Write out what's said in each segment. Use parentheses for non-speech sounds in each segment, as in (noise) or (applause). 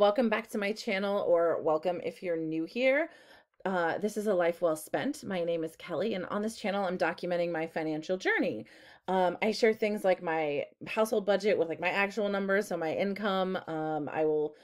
welcome back to my channel, or welcome if you're new here. Uh, this is a life well spent. My name is Kelly, and on this channel, I'm documenting my financial journey. Um, I share things like my household budget with like my actual numbers, so my income. Um, I will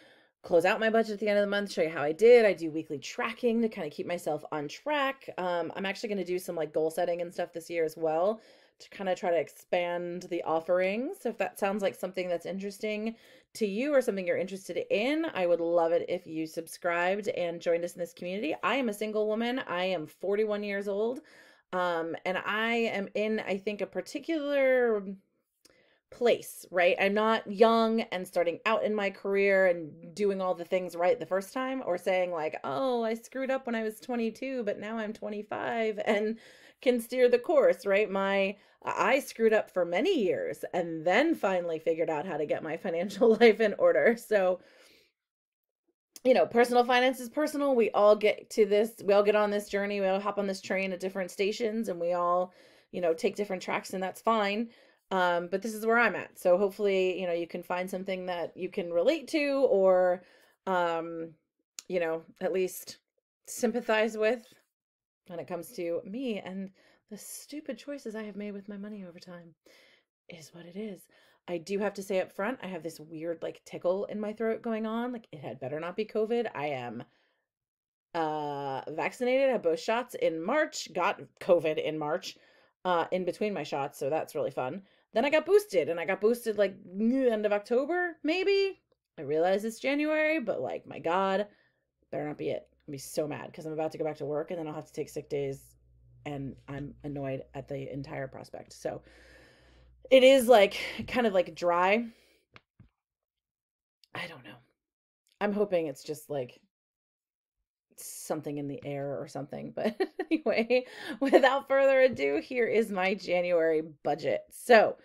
close out my budget at the end of the month, show you how I did. I do weekly tracking to kind of keep myself on track. Um, I'm actually going to do some like goal setting and stuff this year as well to kind of try to expand the offerings. So if that sounds like something that's interesting to you or something you're interested in, I would love it if you subscribed and joined us in this community. I am a single woman. I am 41 years old. Um, and I am in, I think, a particular place, right? I'm not young and starting out in my career and doing all the things right the first time or saying like, "Oh, I screwed up when I was 22, but now I'm 25 (laughs) and can steer the course," right? My I screwed up for many years and then finally figured out how to get my (laughs) financial life in order. So you know, personal finance is personal. We all get to this, we all get on this journey, we all hop on this train at different stations and we all, you know, take different tracks and that's fine um but this is where i'm at. So hopefully you know you can find something that you can relate to or um you know at least sympathize with when it comes to me and the stupid choices i have made with my money over time is what it is. I do have to say up front i have this weird like tickle in my throat going on like it had better not be covid. I am uh vaccinated had both shots in march got covid in march uh in between my shots so that's really fun then I got boosted and I got boosted like end of October, maybe. I realize it's January, but like, my God, better not be it. I'll be so mad because I'm about to go back to work and then I'll have to take sick days and I'm annoyed at the entire prospect. So it is like kind of like dry. I don't know. I'm hoping it's just like something in the air or something. But (laughs) anyway, without further ado, here is my January budget. So,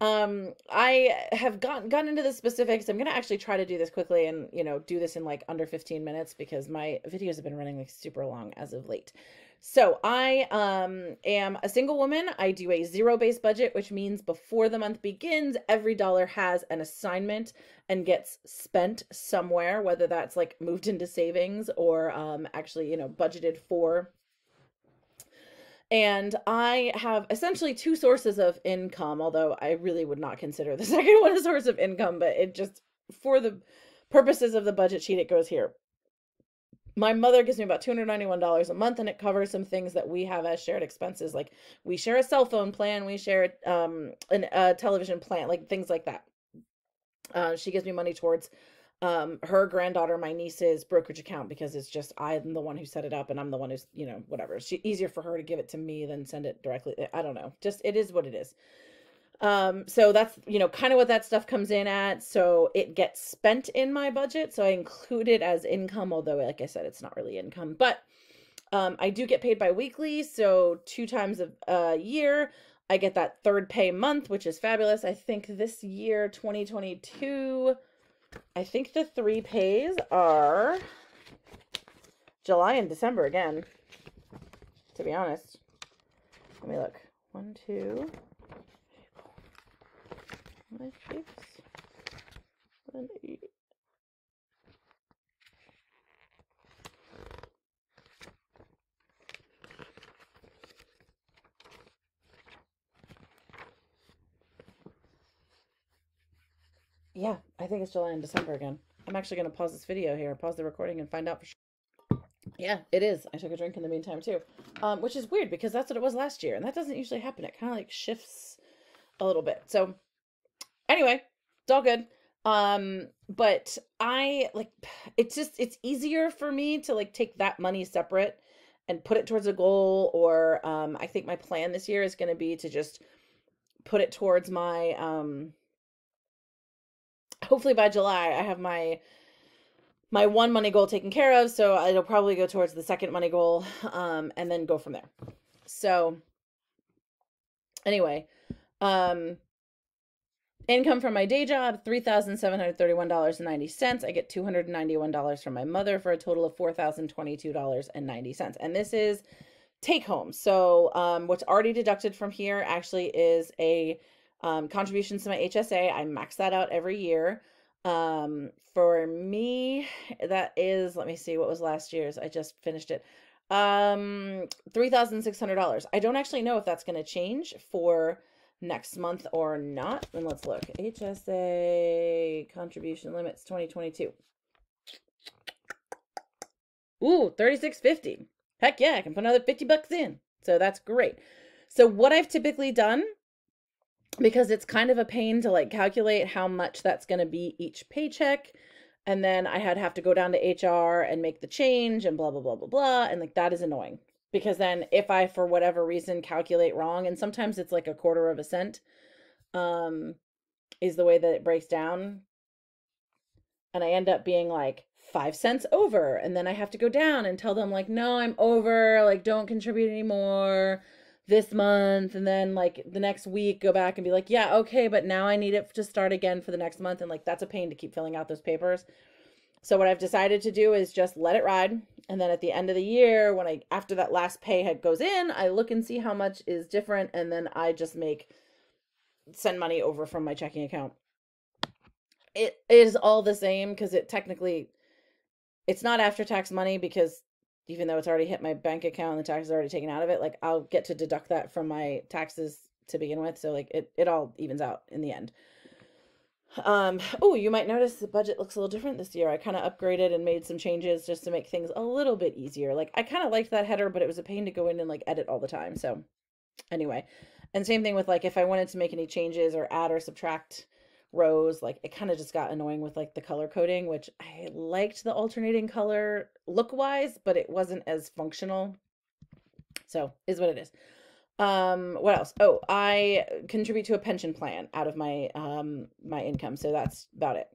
um i have gotten gotten into the specifics i'm gonna actually try to do this quickly and you know do this in like under 15 minutes because my videos have been running like super long as of late so I um, am a single woman. I do a zero based budget, which means before the month begins, every dollar has an assignment and gets spent somewhere, whether that's like moved into savings or um, actually, you know, budgeted for. And I have essentially two sources of income, although I really would not consider the (laughs) second one a source of income, but it just, for the purposes of the budget sheet, it goes here. My mother gives me about $291 a month and it covers some things that we have as shared expenses like we share a cell phone plan we share um an, a television plan like things like that. Uh, she gives me money towards um her granddaughter my niece's brokerage account because it's just i'm the one who set it up and i'm the one who's you know whatever she easier for her to give it to me than send it directly i don't know just it is what it is um, so that's, you know, kind of what that stuff comes in at. So it gets spent in my budget. So I include it as income, although like I said, it's not really income, but, um, I do get paid bi-weekly. So two times a, a year, I get that third pay month, which is fabulous. I think this year, 2022, I think the three pays are July and December again, to be honest. Let me look. One, two, my six, seven, eight. Yeah, I think it's July and December again. I'm actually going to pause this video here, pause the recording, and find out for sure. Yeah, it is. I took a drink in the meantime, too. Um, which is weird because that's what it was last year, and that doesn't usually happen. It kind of like shifts a little bit. So anyway, it's all good. Um, but I like (sighs) it's just it's easier for me to like take that money separate and put it towards a goal or um I think my plan this year is going to be to just put it towards my um hopefully by July I have my my one money goal taken care of so it'll probably go towards the second money goal um and then go from there. So anyway, um Income from my day job, $3,731.90. I get $291 from my mother for a total of $4,022.90. And this is take home. So um, what's already deducted from here actually is a um, contributions to my HSA. I max that out every year. Um, for me, that is, let me see, what was last year's? I just finished it. Um, $3,600. I don't actually know if that's going to change for next month or not. And let's look. HSA contribution limits 2022. Ooh, 3650. Heck yeah, I can put another 50 bucks in. So that's great. So what I've typically done because it's kind of a pain to like calculate how much that's going to be each paycheck. And then I had have to go down to HR and make the change and blah blah blah blah blah. And like that is annoying because then if I for whatever reason calculate wrong and sometimes it's like a quarter of a cent um is the way that it breaks down. And I end up being like 5 cents over. And then I have to go down and tell them like no I'm over. Like don't contribute anymore this month and then like the next week go back and be like yeah okay but now i need it to start again for the next month and like that's a pain to keep filling out those papers. So what i've decided to do is just let it ride and then at the end of the year when i after that last pay goes in i look and see how much is different and then i just make send money over from my checking account. It is all the same because it technically it's not after tax money because even though it's already hit my bank account and the taxes are already taken out of it, like I'll get to deduct that from my taxes to begin with. So like it, it all evens out in the end. Um, oh, you might notice the budget looks a little different this year. I kind of upgraded and made some changes just to make things a little bit easier. Like I kind of liked that header, but it was a pain to go in and like edit all the time. So anyway, and same thing with like if I wanted to make any changes or add or subtract rows like it kind of just got annoying with like the color coding which i liked the alternating color look wise but it wasn't as functional. So is what it is. Um what else? Oh i contribute to a pension plan out of my um my income so that's about it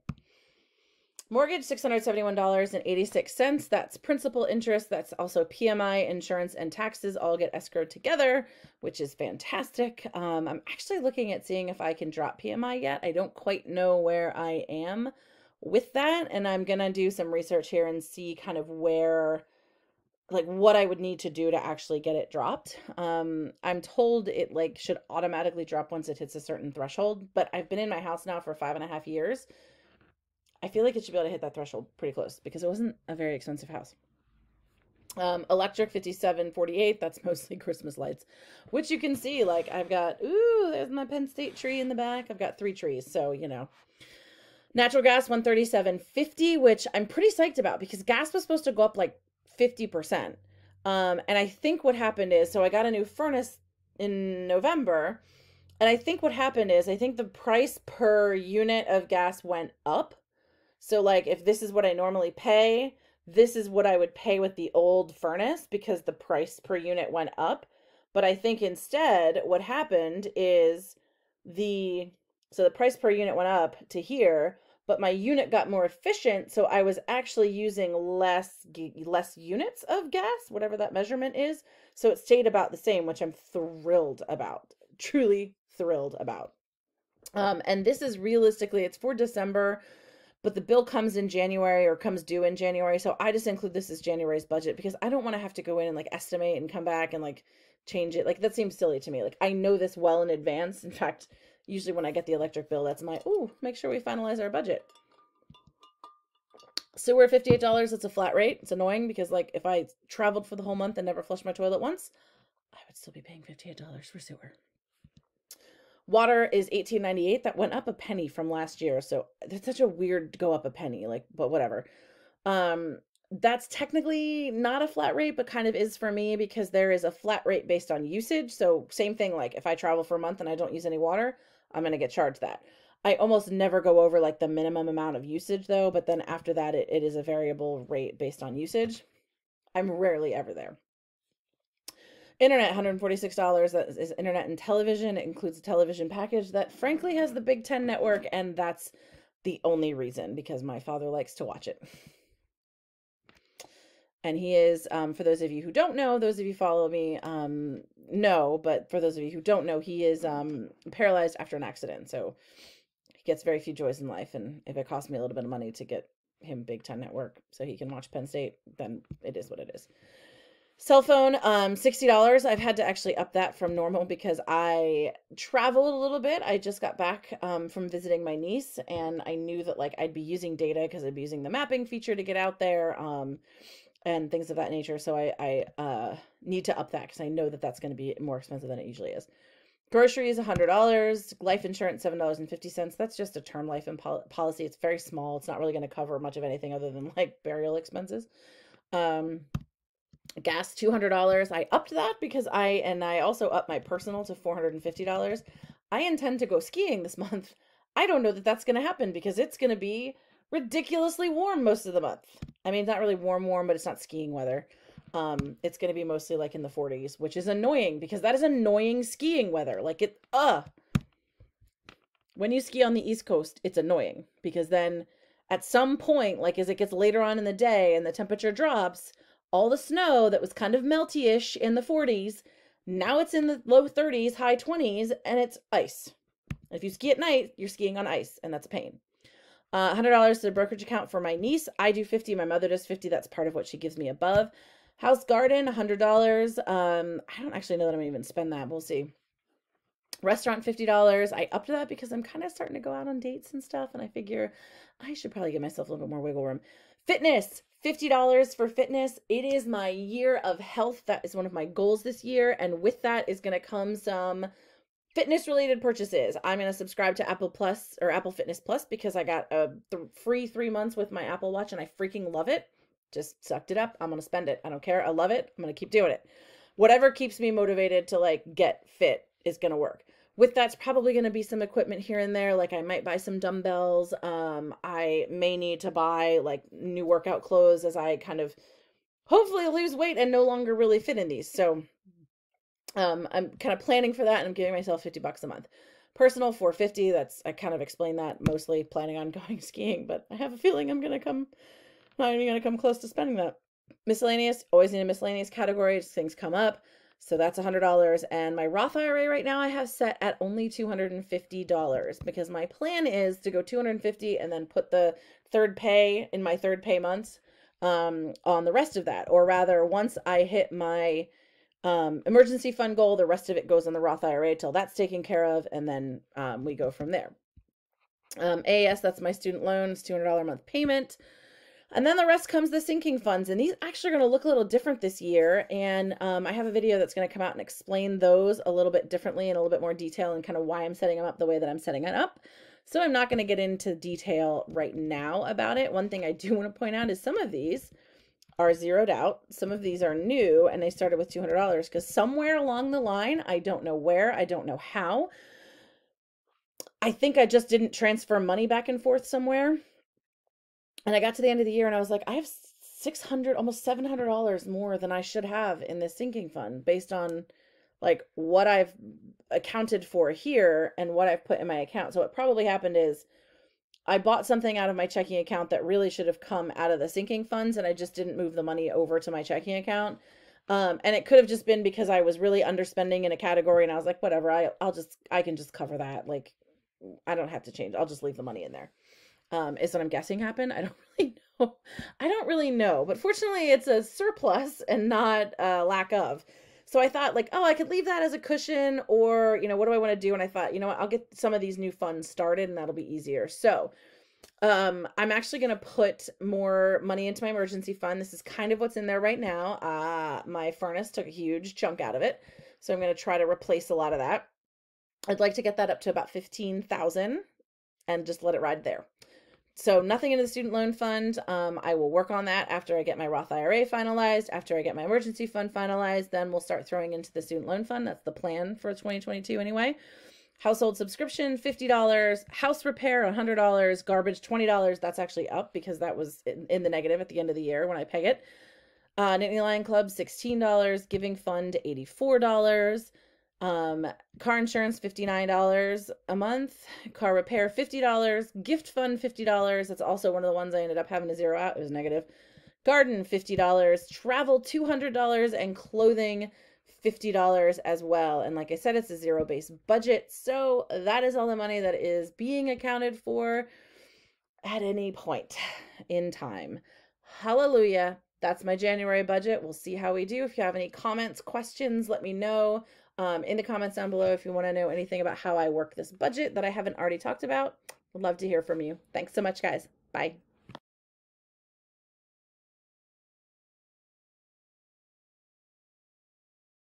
Mortgage $671.86. That's principal interest. That's also PMI, insurance, and taxes all get escrowed together, which is fantastic. Um, I'm actually looking at seeing if I can drop PMI yet. I don't quite know where I am with that. And I'm going to do some research here and see kind of where, like, what I would need to do to actually get it dropped. Um, I'm told it, like, should automatically drop once it hits a certain threshold, but I've been in my house now for five and a half years. I feel like it should be able to hit that threshold pretty close because it wasn't a very expensive house. Um, electric 5748, that's mostly (laughs) Christmas lights, which you can see. Like, I've got, ooh, there's my Penn State tree in the back. I've got three trees. So, you know, natural gas 137.50, which I'm pretty psyched about because gas was supposed to go up like 50%. Um, and I think what happened is, so I got a new furnace in November. And I think what happened is, I think the price per unit of gas went up so like if this is what I normally pay, this is what I would pay with the old furnace because the price per unit went up. But I think instead what happened is the so the price per unit went up to here, but my unit got more efficient, so I was actually using less less units of gas, whatever that measurement is. So it stayed about the same, which I'm thrilled about. Truly thrilled about. Um, and this is realistically, it's for December but the bill comes in January or comes due in January. So I just include this as January's budget because I don't want to have to go in and like estimate and come back and like change it. Like that seems silly to me. Like I know this well in advance. In fact, usually when I get the electric bill, that's my, oh, make sure we finalize our budget. So we're $58. It's a flat rate. It's annoying because like if I traveled for the whole month and never flushed my toilet once, I would still be paying $58 for sewer. Water is 18.98. That went up a penny from last year. So that's such a weird go up a penny, like, but whatever. Um, that's technically not a flat rate, but kind of is for me because there is a flat rate based on usage. So same thing, like if I travel for a month and I don't use any water, I'm gonna get charged that. I almost never go over like the minimum amount of usage though, but then after that it, it is a variable rate based on usage. I'm rarely ever there. Internet, $146. That is internet and television. It includes a television package that frankly has the Big Ten network, and that's the only reason because my father likes to watch it. And he is, um, for those of you who don't know, those of you follow me, um, no, but for those of you who don't know, he is um, paralyzed after an accident. So he gets very few joys in life. And if it costs me a little bit of money to get him Big Ten Network so he can watch Penn State, then it is what it is. Cell phone, um, $60. I've had to actually up that from normal because I traveled a little bit. I just got back um, from visiting my niece and I knew that like I'd be using data because I'd be using the mapping feature to get out there um, and things of that nature. So I, I uh, need to up that because I know that that's going to be more expensive than it usually is. Groceries, $100. Life insurance, $7.50. That's just a term life and pol- policy. It's very small. It's not really going to cover much of anything other than like burial expenses. Um, gas $200 i upped that because i and i also upped my personal to $450 i intend to go skiing this (laughs) month. I don't know that that's going to happen because it's going to be ridiculously warm most of the month. I mean it's not really warm warm but it's not skiing weather. Um it's going to be mostly like in the 40s which is annoying because that is annoying skiing weather. Like it uh. When you ski on the east coast it's annoying because then at some point like as it gets later on in the day and the temperature drops all the snow that was kind of melty-ish in the 40s, now it's in the low 30s, high 20s, and it's ice. If you ski at night, you're skiing on ice, and that's a pain. Uh, $100 to the brokerage account for my niece. I do 50. My mother does 50. That's part of what she gives me above. House garden, $100. Um, I don't actually know that I'm to even spend that. We'll see. Restaurant, $50. I upped that because I'm kind of starting to go out on dates and stuff, and I figure I should probably give myself a little bit more wiggle room. Fitness, $50 for fitness. It is my year of health. That is one of my goals this year. And with that is going to come some fitness related purchases. I'm going to subscribe to Apple Plus or Apple Fitness Plus because I got a th- free three months with my Apple Watch and I freaking love it. Just sucked it up. I'm going to spend it. I don't care. I love it. I'm going to keep doing it. Whatever keeps me motivated to like get fit is going to work with that's probably going to be some equipment here and there like i might buy some dumbbells um i may need to buy like new workout clothes as i kind of hopefully lose weight and no longer really fit in these. So um i'm kind of planning for that and i'm giving myself 50 bucks a month. Personal 450 that's i kind of explained that mostly planning on (laughs) going skiing but i have a feeling i'm gonna come not even gonna come close to spending that. Miscellaneous always in a miscellaneous category things come up so that's $100. And my Roth IRA right now I have set at only $250 because my plan is to go 250 and then put the third pay in my third pay months um, on the rest of that. Or rather, once I hit my um, emergency fund goal, the rest of it goes on the Roth IRA till that's taken care of. And then um, we go from there. Um, AES, that's my student loans, $200 a month payment. And then the rest comes the sinking funds. And these actually are going to look a little different this year. And um, I have a video that's going to come out and explain those a little bit differently in a little bit more detail and kind of why I'm setting them up the way that I'm setting it up. So I'm not going to get into detail right now about it. One thing I do (laughs) want to point out is some of these are zeroed out. Some of these are new and they started with $200 because somewhere along the line, I don't know where, I don't know how. I think I just didn't transfer money back and forth somewhere and I got to the end of the year and I was like, I have 600, almost $700 more than I should have in this sinking fund based on like what I've accounted for here and what I've put in my account. So what probably happened is I bought something out of my checking account that really should have come out of the sinking funds and I just didn't move the money over to my checking account. Um, and it could have just been because I was really underspending in a category and I was like, whatever, I, I'll just, I can just cover that. Like, I don't have to change. I'll just leave the money in there um, is what I'm guessing happened. I don't (laughs) really know. I don't really know, but fortunately, it's a surplus and not a lack of. So I thought, like, oh, I could leave that as a cushion, or you know, what do I want to do? And I thought, you know what, I'll get some of these new funds started, and that'll be easier. So um, I'm actually going to put more money into my emergency fund. This is kind of what's in there right now. Uh, my furnace took a huge chunk out of it, so I'm going to try to replace a lot of that. I'd like to get that up to about 15,000 and just let it ride there so nothing in the student loan fund. Um, I will work on that after I get my Roth IRA finalized, after I get my emergency fund finalized, then we'll start throwing into the student loan fund. That's the plan for 2022 anyway. Household subscription, $50. House repair, $100. Garbage, $20. That's actually up because that was in, in the negative at the end of the year when I peg it. Uh, Nittany Lion Club, $16. Giving Fund, $84. Um, car insurance, $59 a month. Car repair, $50. Gift fund, $50. That's also one of the ones I ended up having to zero out. It was negative. Garden, $50. Travel, $200. And clothing, $50 as well. And like I said, it's a zero base budget. So that is all the money that is being accounted for at any point in time. Hallelujah. that's my January budget. We'll see how we do. If you have any comments, questions, let me know um, in the comments down below. If you want to know anything about how I work this budget that I haven't already talked about, would love to hear from you. Thanks so much, guys. Bye.